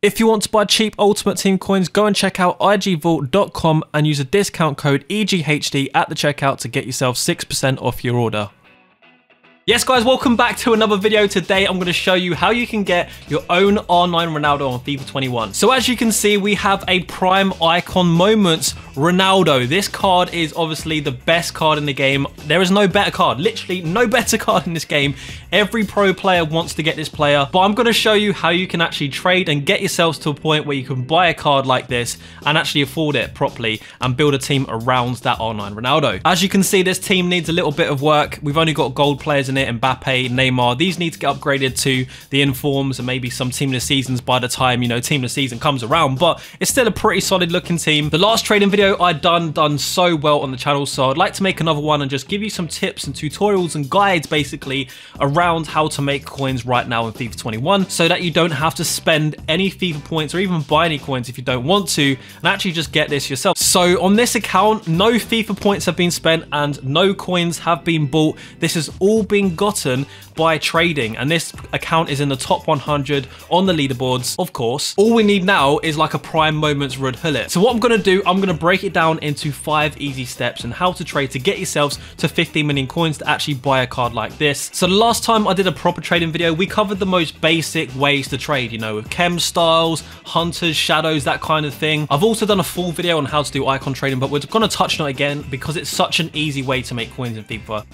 If you want to buy cheap Ultimate Team coins, go and check out igvault.com and use a discount code EGHD at the checkout to get yourself 6% off your order. Yes guys, welcome back to another video. Today I'm going to show you how you can get your own R9 Ronaldo on FIFA 21. So as you can see, we have a Prime Icon Moments Ronaldo. This card is obviously the best card in the game. There is no better card, literally no better card in this game. Every pro player wants to get this player, but I'm going to show you how you can actually trade and get yourselves to a point where you can buy a card like this and actually afford it properly and build a team around that R9 Ronaldo. As you can see, this team needs a little bit of work. We've only got gold players in it, and Mbappe, Neymar. These need to get upgraded to the informs and maybe some team of the seasons by the time, you know, team of the season comes around, but it's still a pretty solid looking team. The last trading video I done, done so well on the channel, so I'd like to make another one and just give you some tips and tutorials and guides basically around how to make coins right now in FIFA 21 so that you don't have to spend any FIFA points or even buy any coins if you don't want to and actually just get this yourself. So on this account, no FIFA points have been spent and no coins have been bought. This has all been gotten by trading and this account is in the top 100 on the leaderboards of course all we need now is like a prime moments Ruud Gullit so what I'm gonna do I'm gonna break it down into five easy steps and how to trade to get yourselves to 15 million coins to actually buy a card like this. So the last time I did a proper trading video we covered the most basic ways to trade you know with chem styles hunters shadows that kind of thing. I've also done a full video on how to do icon trading but we're gonna touch on it again because it's such an easy way to make coins in FIFA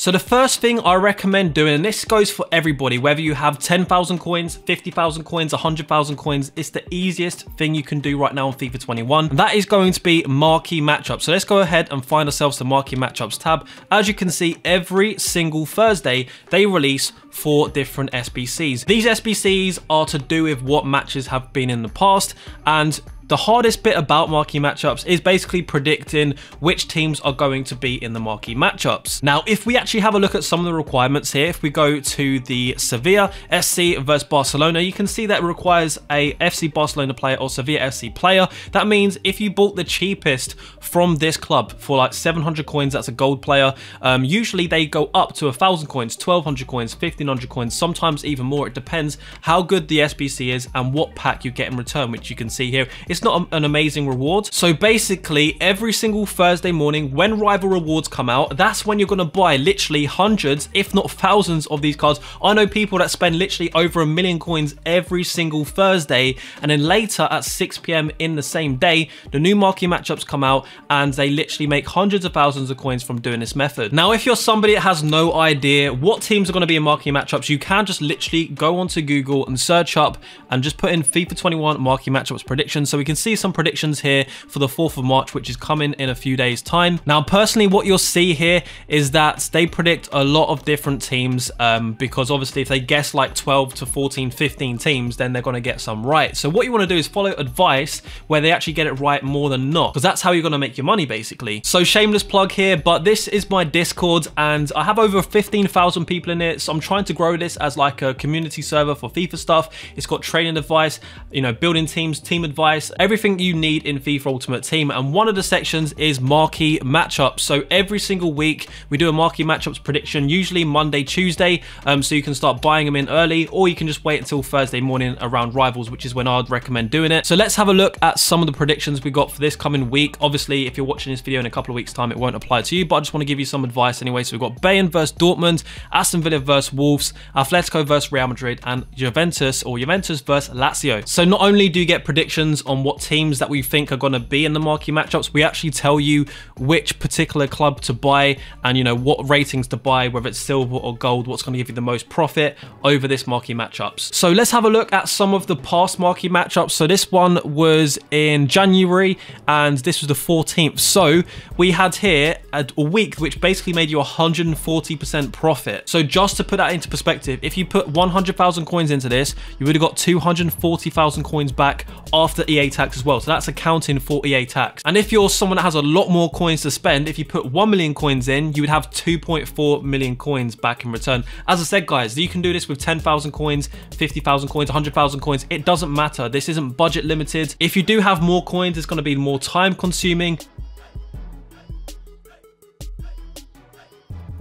So the first thing I recommend doing, and this goes for everybody, whether you have 10,000 coins, 50,000 coins, 100,000 coins, it's the easiest thing you can do right now on FIFA 21. And that is going to be marquee matchups. So let's go ahead and find ourselves the marquee matchups tab. As you can see, every single Thursday, they release four different SBCs. These SBCs are to do with what matches have been in the past and the hardest bit about marquee matchups is basically predicting which teams are going to be in the marquee matchups. Now, if we actually have a look at some of the requirements here, if we go to the Sevilla SC versus Barcelona, you can see that requires a FC Barcelona player or Sevilla FC player. That means if you bought the cheapest from this club for like 700 coins, that's a gold player, um, usually they go up to 1,000 coins, 1,200 coins, 1,500 coins, sometimes even more. It depends how good the SBC is and what pack you get in return, which you can see here. It's it's not an amazing reward. So basically, every single Thursday morning when rival rewards come out, that's when you're going to buy literally hundreds, if not thousands of these cards. I know people that spend literally over a million coins every single Thursday. And then later at 6 p.m. in the same day, the new marquee matchups come out and they literally make hundreds of thousands of coins from doing this method. Now, if you're somebody that has no idea what teams are going to be in marquee matchups, you can just literally go onto Google and search up and just put in FIFA 21 marquee matchups prediction. So we can can see some predictions here for the 4th of March, which is coming in a few days time. Now, personally, what you'll see here is that they predict a lot of different teams um, because obviously if they guess like 12 to 14, 15 teams, then they're going to get some right. So what you want to do is follow advice where they actually get it right more than not, because that's how you're going to make your money basically. So shameless plug here, but this is my Discord and I have over 15,000 people in it. So I'm trying to grow this as like a community server for FIFA stuff. It's got training advice, you know, building teams, team advice, everything you need in FIFA Ultimate Team. And one of the sections is marquee matchups. So every single week we do a marquee matchups prediction, usually Monday, Tuesday. Um, so you can start buying them in early or you can just wait until Thursday morning around rivals, which is when I'd recommend doing it. So let's have a look at some of the predictions we got for this coming week. Obviously, if you're watching this video in a couple of weeks time, it won't apply to you, but I just want to give you some advice anyway. So we've got Bayern versus Dortmund, Aston Villa versus Wolves, Atletico versus Real Madrid, and Juventus or Juventus versus Lazio. So not only do you get predictions on what teams that we think are going to be in the marquee matchups. We actually tell you which particular club to buy and, you know, what ratings to buy, whether it's silver or gold, what's going to give you the most profit over this marquee matchups. So let's have a look at some of the past marquee matchups. So this one was in January and this was the 14th. So we had here a week which basically made you 140% profit. So just to put that into perspective, if you put 100,000 coins into this, you would have got 240,000 coins back after EA tax as well. So that's accounting for EA tax. And if you're someone that has a lot more coins to spend, if you put 1 million coins in, you would have 2.4 million coins back in return. As I said, guys, you can do this with 10,000 coins, 50,000 coins, 100,000 coins. It doesn't matter. This isn't budget limited. If you do have more coins, it's going to be more time consuming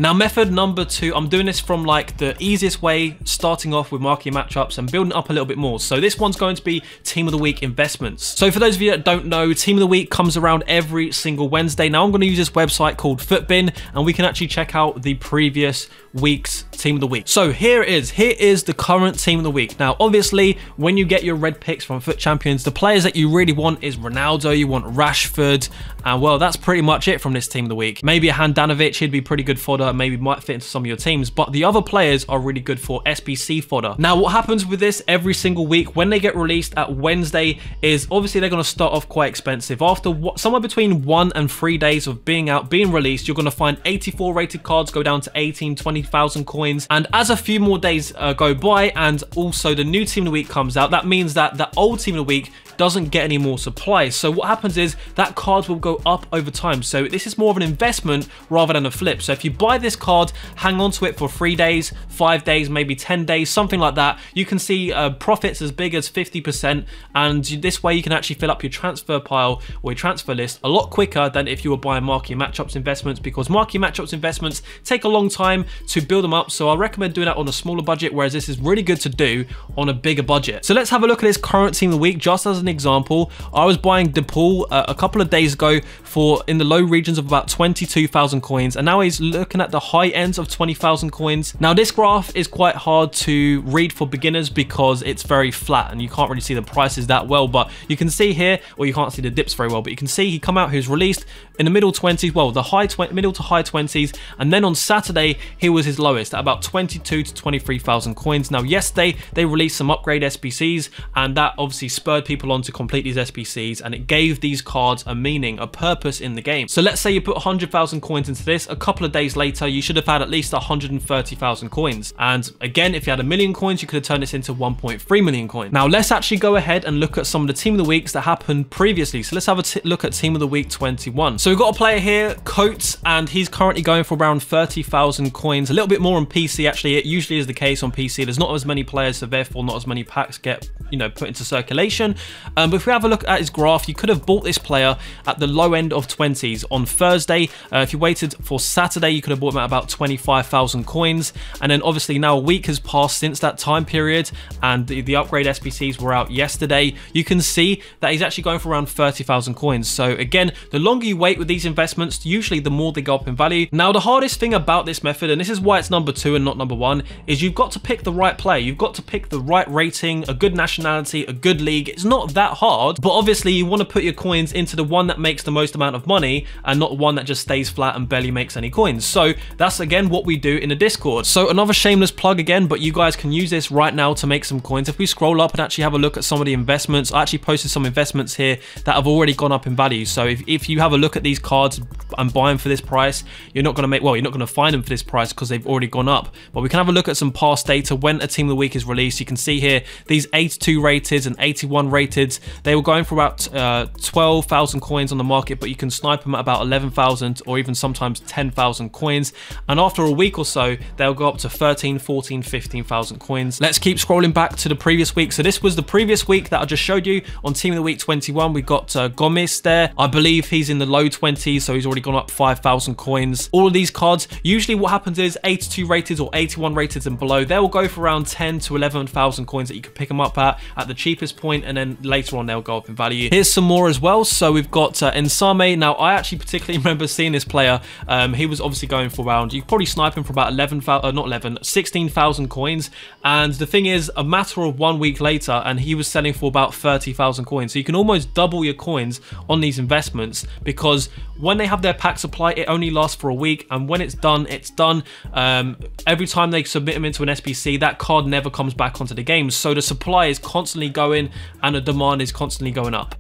Now method number two, I'm doing this from like the easiest way, starting off with marquee matchups and building up a little bit more. So this one's going to be team of the week investments. So for those of you that don't know, team of the week comes around every single Wednesday. Now I'm going to use this website called FUTBIN and we can actually check out the previous week's team of the week. So here it is. Here is the current team of the week. Now, obviously, when you get your red picks from FUT Champions, the players that you really want is Ronaldo, you want Rashford, and well, that's pretty much it from this team of the week. Maybe a Handanovic, he'd be pretty good fodder, maybe might fit into some of your teams, but the other players are really good for SBC fodder. Now, what happens with this every single week when they get released at Wednesday is obviously they're going to start off quite expensive. After somewhere between one and three days of being out, being released, you're going to find 84 rated cards go down to 18, 20,000 coins. And as a few more days uh, go by and also the new team of the week comes out, that means that the old team of the week doesn't get any more supply. So what happens is that cards will go up over time. So this is more of an investment rather than a flip. So if you buy this card, hang on to it for three days, five days, maybe 10 days, something like that, you can see uh, profits as big as 50%. And this way you can actually fill up your transfer pile or your transfer list a lot quicker than if you were buying marquee matchups investments because marquee matchups investments take a long time to build them up. So I recommend doing that on a smaller budget, whereas this is really good to do on a bigger budget. So let's have a look at this current team of the week, just as an example, I was buying De Paul uh, a couple of days ago for in the low regions of about 22,000 coins, and now he's looking at the high ends of 20,000 coins. Now this graph is quite hard to read for beginners because it's very flat and you can't really see the prices that well, but you can see here, or you can't see the dips very well, but you can see he come out, he's released in the middle 20s, well, the high middle to high 20s, and then on Saturday, he was his lowest at about 22 to 23,000 coins. Now, yesterday, they released some upgrade SBCs, and that obviously spurred people on to complete these SBCs, and it gave these cards a meaning, a purpose in the game. So let's say you put 100,000 coins into this, a couple of days later, you should have had at least 130,000 coins. And again, if you had a million coins, you could have turned this into 1.3 million coins. Now, let's actually go ahead and look at some of the Team of the Weeks that happened previously. So let's have a look at Team of the Week 21. So we've got a player here, Coates, and he's currently going for around 30,000 coins. A little bit more on PC, actually. It usually is the case on PC. There's not as many players, so therefore not as many packs get, you know, put into circulation. Um, but if we have a look at his graph, you could have bought this player at the low end of 20s on Thursday. Uh, if you waited for Saturday, you could have bought him at about 25,000 coins. And then obviously now a week has passed since that time period, and the, the upgrade SBCs were out yesterday. You can see that he's actually going for around 30,000 coins. So again, the longer you wait with these investments, usually the more they go up in value. Now, the hardest thing about this method, and this is why it's number two and not number one, is you've got to pick the right player. You've got to pick the right rating, a good nationality, a good league. It's not that hard, but obviously you want to put your coins into the one that makes the most amount of money and not one that just stays flat and barely makes any coins. So that's again what we do in the Discord. So another shameless plug again, but you guys can use this right now to make some coins. If we scroll up and actually have a look at some of the investments, I actually posted some investments here that have already gone up in value. So if, if you have a look at these cards and buy them for this price, you're not going to make, well, you're not going to find them for this price because they've already gone up. But we can have a look at some past data when a team of the week is released. You can see here these 82 rated and 81 rated, they were going for about uh, 12,000 coins on the market, but you can snipe them at about 11,000 or even sometimes 10,000 coins. And after a week or so, they'll go up to 13, 14, 15,000 coins. Let's keep scrolling back to the previous week. So this was the previous week that I just showed you on Team of the Week 21. We got uh, Gomis there. I believe he's in the low 20s, so he's already gone up 5,000 coins. All of these cards, usually what happens is 82 rated or 81 rated and below, they will go for around 10 to 11,000 coins that you can pick them up at at the cheapest point, and then later on they'll go up in value. Here's some more as well. So we've got uh. Now, I actually particularly remember seeing this player. Um, he was obviously going for around, you probably snipe him for about 11,000, uh, not 11, 16,000 coins. And the thing is, a matter of one week later, and he was selling for about 30,000 coins. So you can almost double your coins on these investments because when they have their pack supply, it only lasts for a week. And when it's done, it's done. Um, every time they submit them into an SBC, that card never comes back onto the game. So the supply is constantly going and the demand is constantly going up.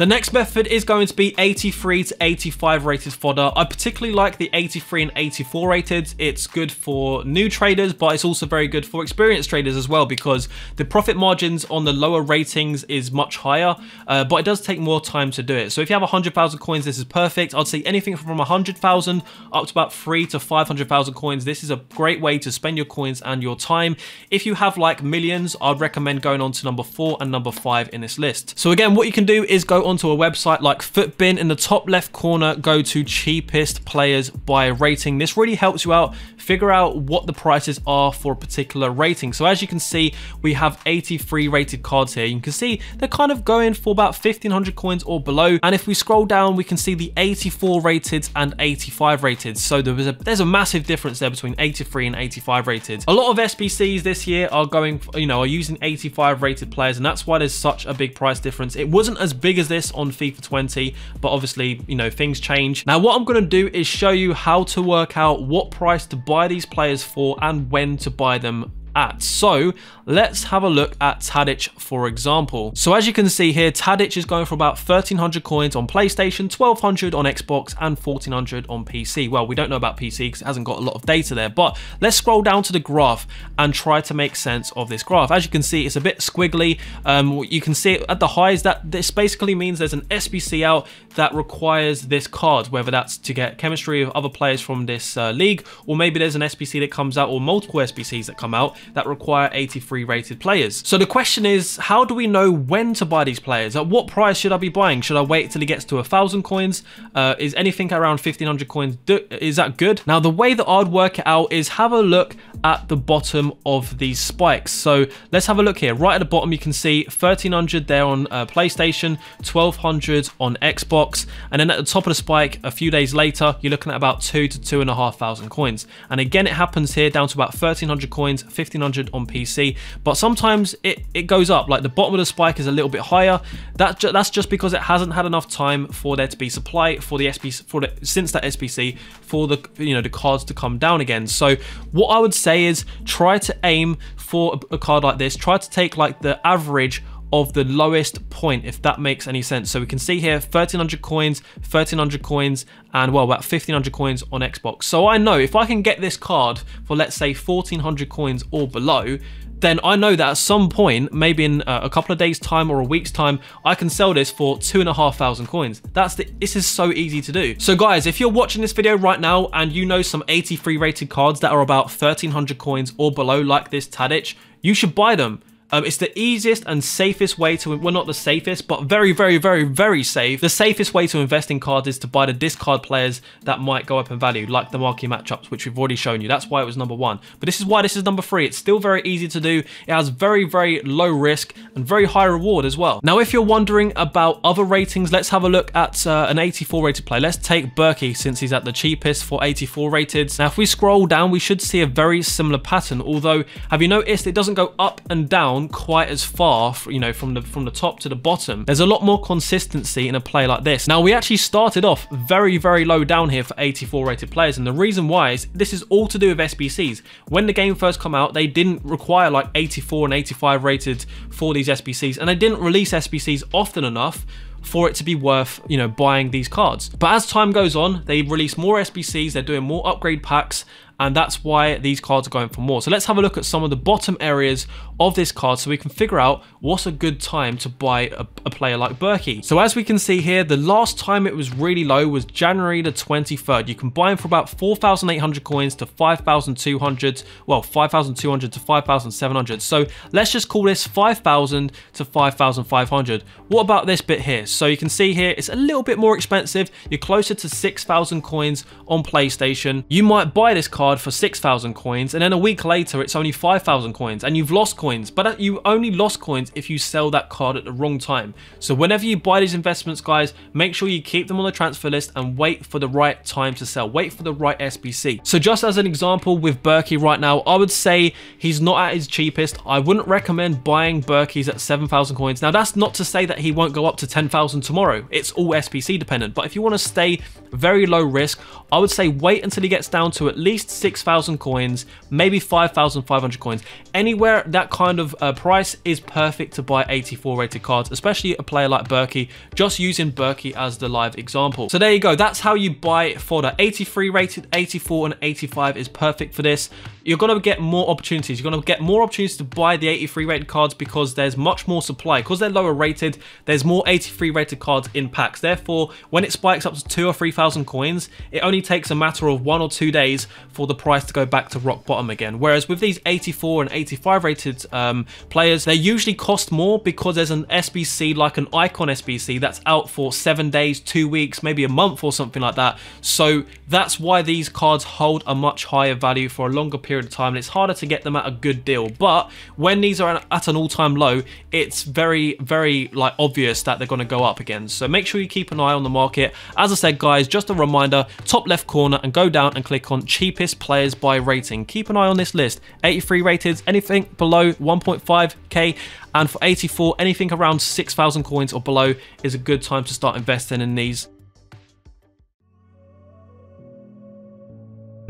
The next method is going to be 83 to 85 rated fodder. I particularly like the 83 and 84 rated. It's good for new traders, but it's also very good for experienced traders as well because the profit margins on the lower ratings is much higher, uh, but it does take more time to do it. So if you have 100,000 coins, this is perfect. I'd say anything from 100,000 up to about three to 500,000 coins. This is a great way to spend your coins and your time. If you have like millions, I'd recommend going on to number four and number five in this list. So again, what you can do is go onto a website like FUTBIN, In the top left corner, go to cheapest players by rating. This really helps you out figure out what the prices are for a particular rating. So as you can see, we have 83 rated cards here. You can see they're kind of going for about 1500 coins or below. And if we scroll down, we can see the 84 rated and 85 rated. So there was a, there's a massive difference there between 83 and 85 rated. A lot of SBCs this year are going, you know, are using 85 rated players, and that's why there's such a big price difference. It wasn't as big as this on FIFA 20, but obviously, you know, things change. Now, what I'm going to do is show you how to work out what price to buy these players for and when to buy them at. So let's have a look at Tadic for example. So as you can see here, Tadic is going for about 1300 coins on PlayStation, 1200 on Xbox and 1400 on PC. Well, we don't know about PC because it hasn't got a lot of data there, but let's scroll down to the graph and try to make sense of this graph. As you can see, it's a bit squiggly. Um, you can see at the highs that this basically means there's an SBC out that requires this card, whether that's to get chemistry of other players from this uh, league, or maybe there's an SBC that comes out or multiple SBCs that come out that require 83 rated players. So the question is, how do we know when to buy these players? At what price should I be buying? Should I wait till he gets to a thousand coins? Uh, is anything around 1500 coins, is that good? Now the way that I'd work it out is have a look at the bottom of these spikes. So let's have a look here. Right at the bottom, you can see 1300 there on uh, PlayStation, 1200 on Xbox. And then at the top of the spike, a few days later, you're looking at about two to two and a half thousand coins. And again, it happens here down to about 1300 coins, 1500 on PC. But sometimes it, it goes up, like the bottom of the spike is a little bit higher. That ju that's just because it hasn't had enough time for there to be supply for the SBC, for the, since that SBC, for the, you know, the cards to come down again. So what I would say is try to aim for a, card like this. Try to take like the average of the lowest point, if that makes any sense. So we can see here 1300 coins, 1300 coins, and well, about 1500 coins on Xbox. So I know if I can get this card for let's say 1400 coins or below, then I know that at some point, maybe in uh, a couple of days time or a week's time, I can sell this for two and a half thousand coins. That's the, this is so easy to do. So guys, if you're watching this video right now and you know some 83 rated cards that are about 1300 coins or below like this Tadic, you should buy them. Um, it's the easiest and safest way to, well not the safest, but very, very, very, very safe. The safest way to invest in cards is to buy the discard players that might go up in value, like the marquee matchups, which we've already shown you. That's why it was number one. But this is why this is number three. It's still very easy to do. It has very, very low risk and very high reward as well. Now, if you're wondering about other ratings, let's have a look at uh, an 84 rated play. Let's take Berkey since he's at the cheapest for 84 rated. Now, if we scroll down, we should see a very similar pattern. Although, have you noticed it doesn't go up and down quite as far, you know, from the from the top to the bottom. There's a lot more consistency in a play like this. Now, we actually started off very, very low down here for 84 rated players, and the reason why is this is all to do with SBCs. When the game first come out, they didn't require like 84 and 85 rated for these SBCs, and they didn't release SBCs often enough for it to be worth, you know, buying these cards. But as time goes on, they release more SBCs, they're doing more upgrade packs, and that's why these cards are going for more. So let's have a look at some of the bottom areas of this card so we can figure out what's a good time to buy a, a player like Berkey. So as we can see here, the last time it was really low was January the 23rd. You can buy him for about 4,800 coins to 5,200, well, 5,200 to 5,700. So let's just call this 5,000 to 5,500. What about this bit here? So you can see here, it's a little bit more expensive. You're closer to 6,000 coins on PlayStation. You might buy this card for 6,000 coins, and then a week later it's only 5,000 coins, and you've lost coins. But uh, you only lost coins if you sell that card at the wrong time. So whenever you buy these investments, guys, make sure you keep them on the transfer list and wait for the right time to sell. Wait for the right SBC. So just as an example with Berkey right now, I would say he's not at his cheapest. I wouldn't recommend buying Berkey's at 7,000 coins. Now that's not to say that he won't go up to 10,000 tomorrow. It's all SBC dependent. But if you want to stay very low risk, I would say wait until he gets down to at least 6,000 coins, maybe 5,500 coins. Anywhere that kind of uh, price is perfect to buy 84 rated cards, especially a player like Berkey, just using Berkey as the live example. So there you go. That's how you buy fodder. 83 rated, 84 and 85 is perfect for this you're going to get more opportunities. You're going to get more opportunities to buy the 83 rated cards because there's much more supply. Because they're lower rated, there's more 83 83 rated cards in packs. Therefore, when it spikes up to two or 3,000 coins, it only takes a matter of one or two days for the price to go back to rock bottom again. Whereas with these 84 and 85 rated um, players, they usually cost more because there's an SBC like an Icon SBC that's out for seven days, two weeks, maybe a month or something like that. So that's why these cards hold a much higher value for a longer period of time and it's harder to get them at a good deal. But when these are at an all-time low, it's very, very like obvious that they're going to go up again. So make sure you keep an eye on the market. As I said, guys, just a reminder, top left corner and go down and click on cheapest players by rating. Keep an eye on this list. 83 rated, anything below 1.5k and for 84 anything around 6000 coins or below is a good time to start investing in these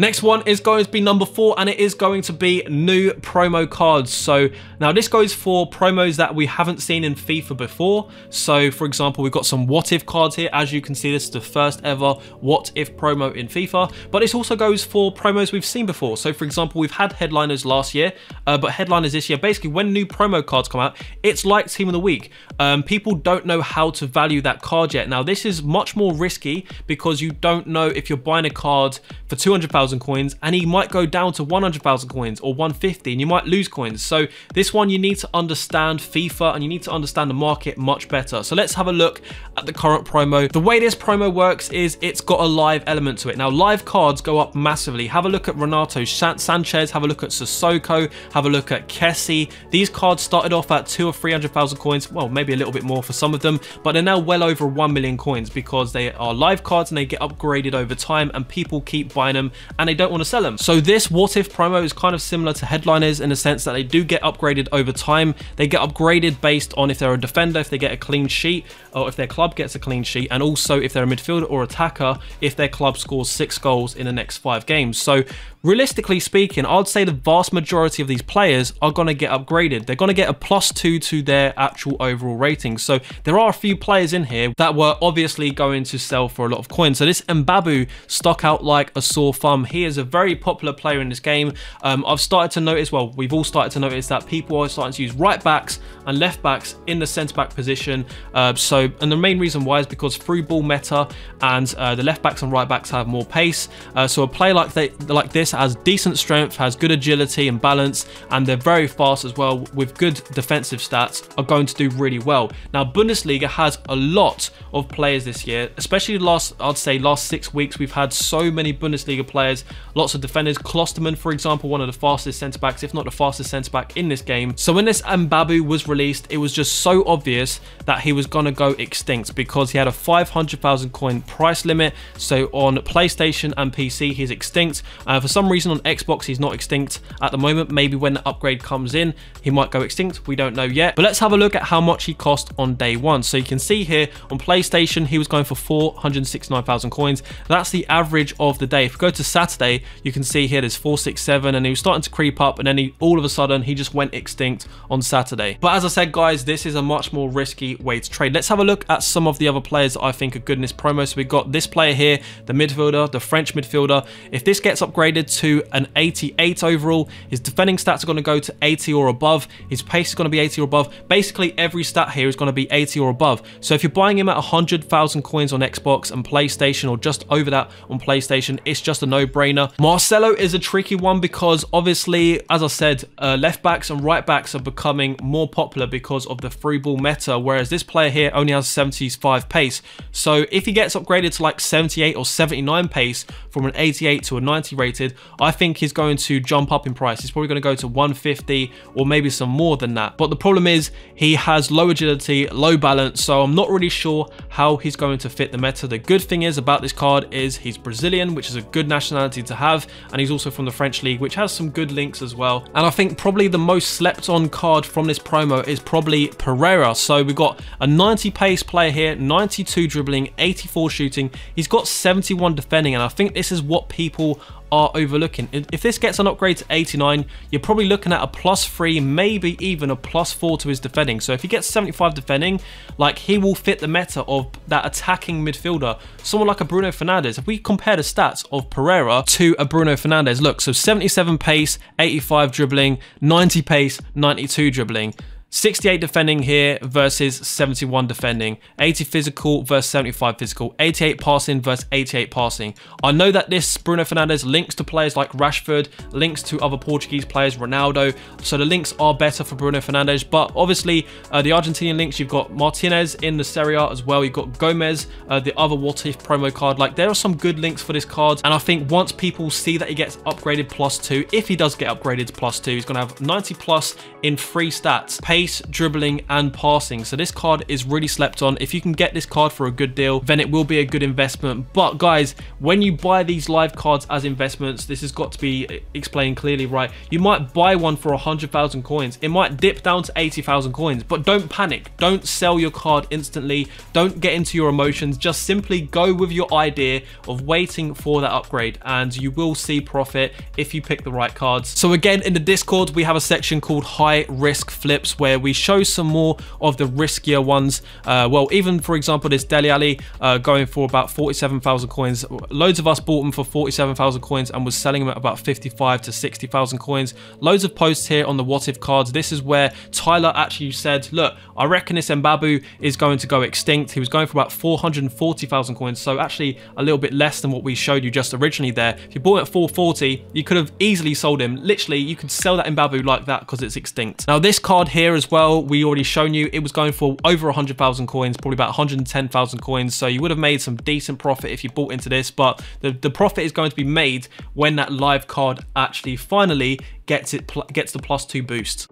Next one is going to be number four, and it is going to be new promo cards. So now this goes for promos that we haven't seen in FIFA before. So for example, we've got some what if cards here. As you can see, this is the first ever what if promo in FIFA, but this also goes for promos we've seen before. So for example, we've had headliners last year, uh, but headliners this year, basically when new promo cards come out, it's like team of the week. Um, people don't know how to value that card yet. Now this is much more risky because you don't know if you're buying a card for 200,000 coins and he might go down to 100,000 coins or 150 and you might lose coins. So this one you need to understand FIFA and you need to understand the market much better. So let's have a look at the current promo. The way this promo works is it's got a live element to it. Now live cards go up massively. Have a look at Renato Sanches, have a look at Sissoko, have a look at Kessie. These cards started off at two or 300,000 coins. Well, maybe a little bit more for some of them, but they're now well over 1 million coins because they are live cards and they get upgraded over time and people keep buying them and they don't want to sell them. So this what if promo is kind of similar to headliners in the sense that they do get upgraded over time. They get upgraded based on if they're a defender, if they get a clean sheet, or if their club gets a clean sheet, and also if they're a midfielder or attacker, if their club scores six goals in the next five games. So realistically speaking, I'd say the vast majority of these players are going to get upgraded. They're going to get a plus two to their actual overall rating. So there are a few players in here that were obviously going to sell for a lot of coins. So this Mbabu stuck out like a sore thumb. He is a very popular player in this game. Um, I've started to notice, well, we've all started to notice that people are starting to use right backs and left backs in the centre back position. Uh, so, and the main reason why is because through ball meta and uh, the left backs and right backs have more pace. Uh, so a player like they, like this has decent strength, has good agility and balance, and they're very fast as well with good defensive stats are going to do really well. Now, Bundesliga has a lot of players this year, especially last, I'd say last six weeks, we've had so many Bundesliga players, lots of defenders. Klostermann, for example, one of the fastest centre backs, if not the fastest centre back in this game. So when this Mbabu was released, it was just so obvious that he was going to go extinct because he had a 500,000 coin price limit. So on PlayStation and PC, he's extinct. Uh, for some reason on Xbox, he's not extinct at the moment. Maybe when the upgrade comes in, he might go extinct. We don't know yet. But let's have a look at how much he cost on day one. So you can see here on PlayStation, he was going for 469,000 coins. That's the average of the day. If you go to Saturday, you can see here there's 467 and he was starting to creep up and then he all of a sudden he just went extinct on Saturday. But as I said guys, this is a much more risky way to trade. Let's have a look at some of the other players that I think are good in this promo. So we've got this player here, the midfielder, the French midfielder. If this gets upgraded to an 88 overall, his defending stats are going to go to 80 or above. His pace is going to be 80 or above. Basically every stat here is going to be 80 or above. So if you're buying him at 100,000 coins on Xbox and PlayStation or just over that on PlayStation, it's just a no-brainer. Marcelo is a tricky one because obviously, as I said, uh, left backs and right backs are becoming more popular because of the free ball meta, whereas this player here only has 75 pace. So if he gets upgraded to like 78 or 79 pace from an 88 to a 90 rated, I think he's going to jump up in price. He's probably going to go to 150 or maybe some more than that. But the problem is he has low agility, low balance, so I'm not really sure how he's going to fit the meta. The good thing is about this card is he's Brazilian, which is a good nationality to have, and he's also from the French league, which has some good links as well. And I think probably the most slept on card from this promo is probably Pereyra. So we've got a 90 pace player here, 92 dribbling, 84 shooting. He's got 71 defending, and I think this is what people are overlooking. If this gets an upgrade to 89, you're probably looking at a plus 3, maybe even a plus 4 to his defending. So if he gets 75 defending, like he will fit the meta of that attacking midfielder. Someone like a Bruno Fernandes. If we compare the stats of Pereyra to a Bruno Fernandes, look, so 77 pace, 85 dribbling, 90 pace, 92 dribbling 68 defending here versus 71 defending, 80 physical versus 75 physical, 88 passing versus 88 passing. I know that this Bruno Fernandes links to players like Rashford, links to other Portuguese players, Ronaldo, so the links are better for Bruno Fernandes, but obviously uh, the Argentinian links, you've got Martinez in the Serie A as well, you've got Gomez, uh, the other What If promo card, like there are some good links for this card, and I think once people see that he gets upgraded plus two, if he does get upgraded to plus two, he's going to have 90 plus in free stats, pace, dribbling, and passing. So this card is really slept on. If you can get this card for a good deal, then it will be a good investment. But guys, when you buy these live cards as investments, this has got to be explained clearly, right? You might buy one for 100,000 coins. It might dip down to 80,000 coins, but don't panic. Don't sell your card instantly. Don't get into your emotions. Just simply go with your idea of waiting for that upgrade and you will see profit if you pick the right cards. So again, in the Discord, we have a section called high risk flips where we show some more of the riskier ones. Uh, well, even for example, this Dele Alli uh, going for about 47,000 coins. Loads of us bought them for 47,000 coins and was selling them at about 55 to 60,000 coins. Loads of posts here on the what if cards. This is where Tyler actually said, look, I reckon this Mbabu is going to go extinct. He was going for about 440,000 coins. So actually a little bit less than what we showed you just originally there. If you bought it at 440, you could have easily sold him. Literally, you could sell that Mbabu like that because it's extinct. Now this card here as well, we already shown you, it was going for over 100,000 coins, probably about 110,000 coins. So you would have made some decent profit if you bought into this, but the, the profit is going to be made when that live card actually finally gets it gets the plus two boost.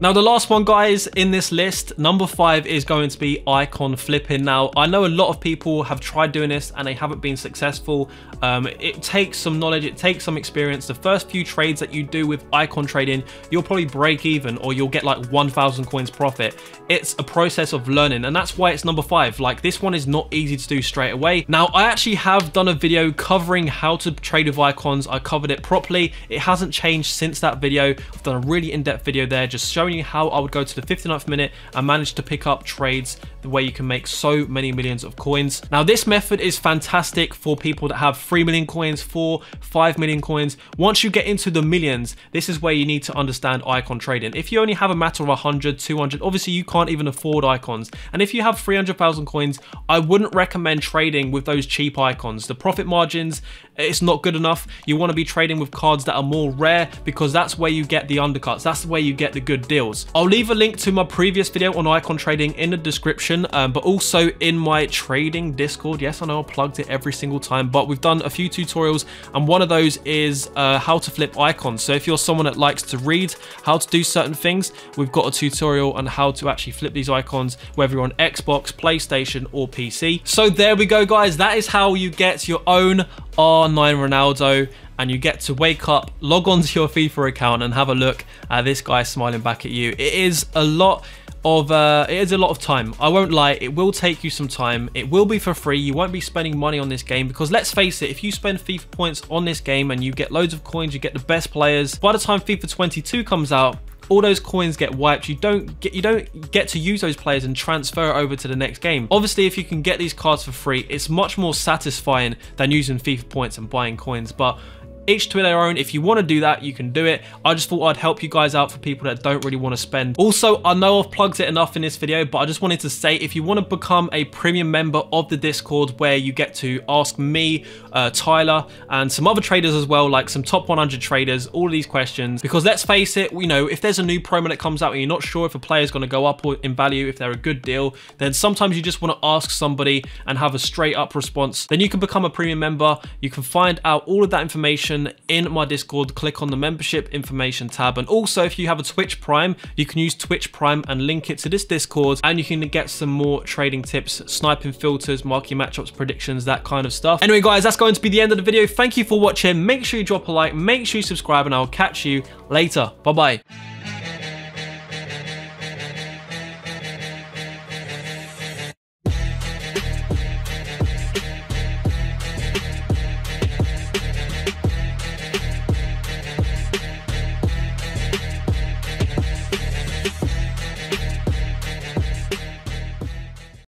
Now, the last one, guys, in this list, number five is going to be icon flipping. Now, I know a lot of people have tried doing this and they haven't been successful. Um, it takes some knowledge, it takes some experience. The first few trades that you do with icon trading, you'll probably break even or you'll get like 1,000 coins profit. It's a process of learning and that's why it's number five. Like this one is not easy to do straight away. Now, I actually have done a video covering how to trade with icons. I covered it properly. It hasn't changed since that video. I've done a really in-depth video there just showing you how I would go to the 59th minute and manage to pick up trades the way you can make so many millions of coins. Now this method is fantastic for people that have 3 million coins, 4, 5 million coins. Once you get into the millions, this is where you need to understand icon trading. If you only have a matter of 100, 200, obviously you can't even afford icons. And if you have 300,000 coins, I wouldn't recommend trading with those cheap icons. The profit margins, it's not good enough. You want to be trading with cards that are more rare because that's where you get the undercuts. That's where you get the good deals. I'll leave a link to my previous video on icon trading in the description um, but also in my trading Discord. Yes, I know I plugged it every single time, but we've done a few tutorials, and one of those is uh, how to flip icons. So if you're someone that likes to read how to do certain things, we've got a tutorial on how to actually flip these icons, whether you're on Xbox, PlayStation, or PC. So there we go, guys. That is how you get your own R9 Ronaldo and you get to wake up, log on to your FIFA account and have a look at this guy smiling back at you. It is a lot of uh, it is a lot of time. I won't lie, it will take you some time. It will be for free. You won't be spending money on this game because let's face it, if you spend FIFA points on this game and you get loads of coins, you get the best players. By the time FIFA 22 comes out, all those coins get wiped you don't get you don't get to use those players and transfer over to the next game obviously if you can get these cards for free it's much more satisfying than using fifa points and buying coins but each to their own. If you want to do that, you can do it. I just thought I'd help you guys out for people that don't really want to spend. Also, I know I've plugged it enough in this video, but I just wanted to say if you want to become a premium member of the Discord where you get to ask me, uh, Tyler, and some other traders as well, like some top 100 traders, all of these questions. Because let's face it, you know, if there's a new promo that comes out and you're not sure if a player is going to go up in value, if they're a good deal, then sometimes you just want to ask somebody and have a straight up response. Then you can become a premium member. You can find out all of that information in my Discord. Click on the membership information tab. And also, if you have a Twitch Prime, you can use Twitch Prime and link it to this Discord. And you can get some more trading tips, sniping filters, marquee matchups, predictions, that kind of stuff. Anyway, guys, that's going to be the end of the video. Thank you for watching. Make sure you drop a like, make sure you subscribe, and I'll catch you later. Bye-bye.